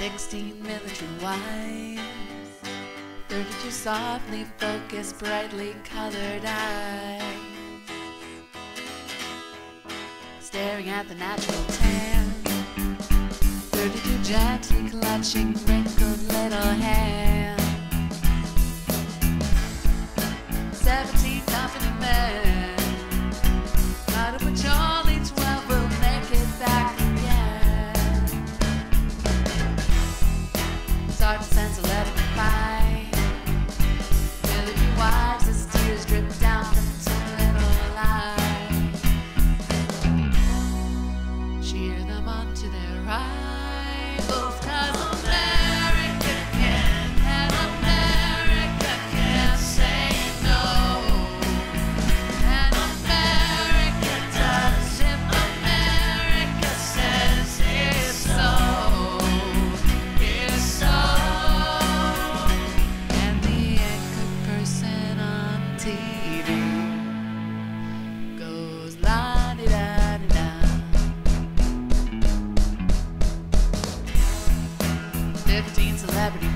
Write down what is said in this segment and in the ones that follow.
16 military wives, 32 softly focused, brightly colored eyes, staring at the natural tan, 32 gently clutching wrinkled little hands, 17 confident men. Sends a letter to 5. Will it be wise as tears drip down from some little lie? Cheer them on to their rivals' cause.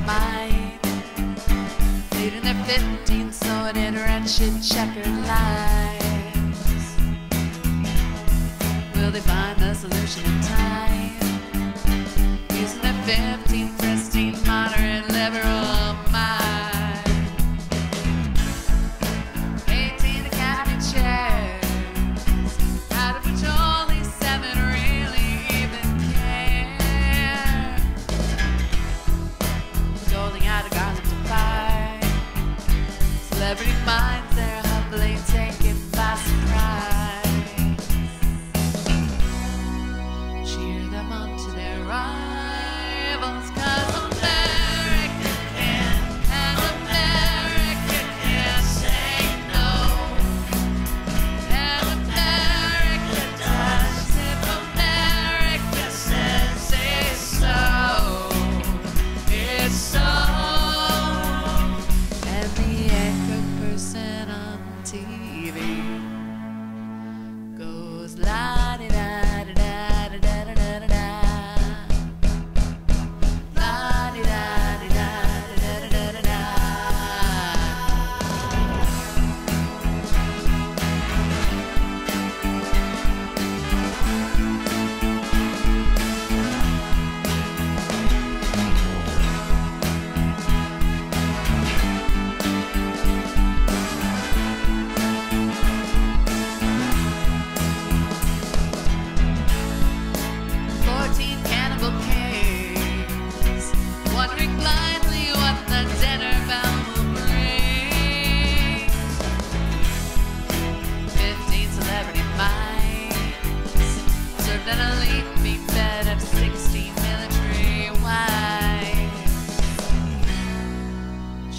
mine. Played in their 15 sorted wretched checkered lives. Will they find the solution in time? every mind they're humbly taken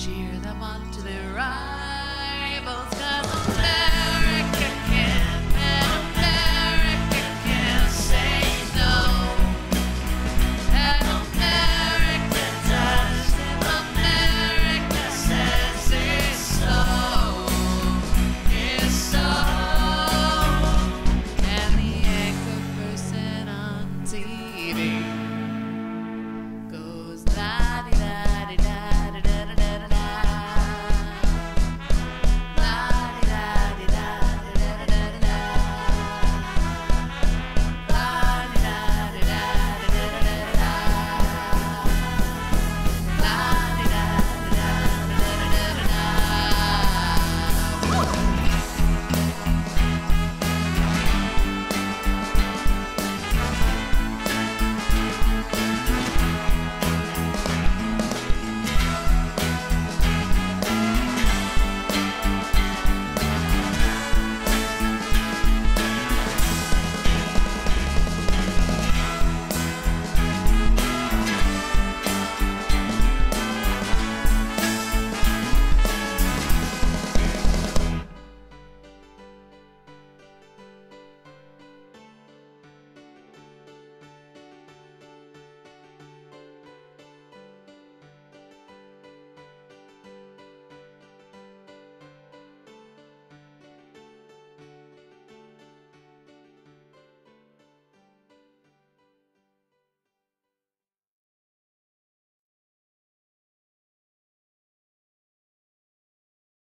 cheer them on to their rivals.